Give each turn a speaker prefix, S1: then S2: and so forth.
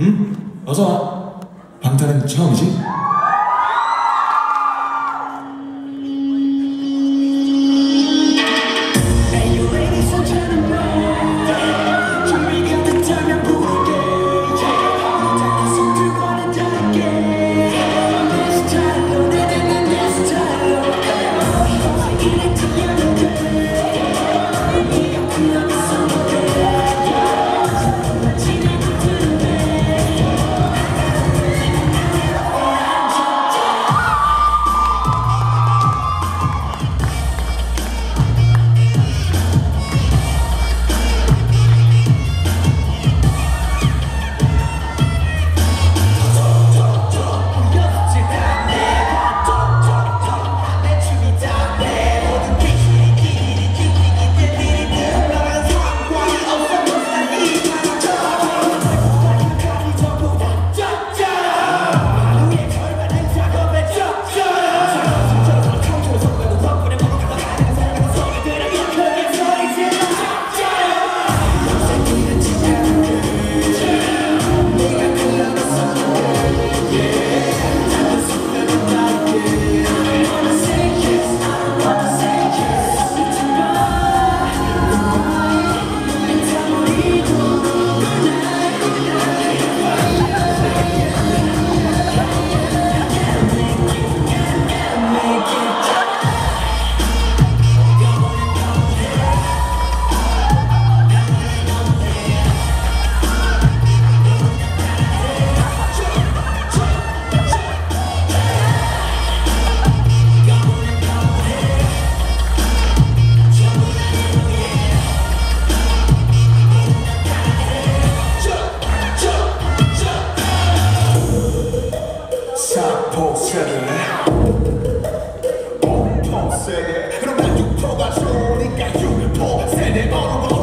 S1: 응? 어서 와. 방탄은 처음이지? 사포 세대 온통
S2: 세대 그럼 난 육포가 좋으니까 육포 세대 어느 거